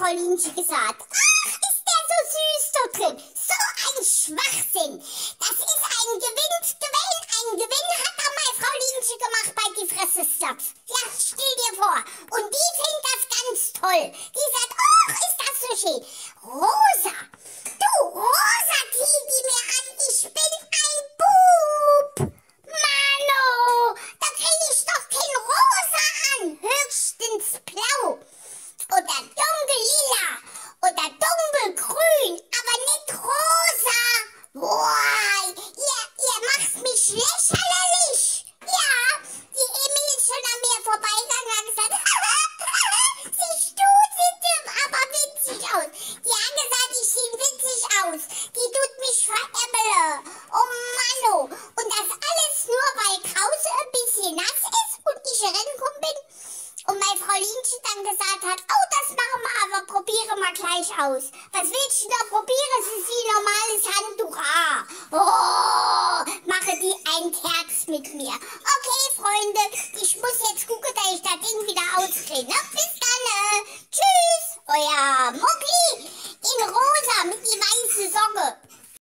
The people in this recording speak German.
Paulinchen gesagt. Ach, ist der so süß da drin. So ein Schwachsinn. Das ist ein Gewinn, Gewinn, ein Gewinn hat da meine Frau Lienchen gemacht bei die Fressestopf. Ja, stell dir vor. Und die findet das ganz toll. Die sagt, ach, ist das so schön. Rosa, Vinci dann gesagt hat, oh, das machen wir aber, probiere mal gleich aus. Was willst du da probieren? Es ist wie normales Handtuch. Ah, oh, mache die ein Herz mit mir. Okay, Freunde, ich muss jetzt gucken, dass ich das Ding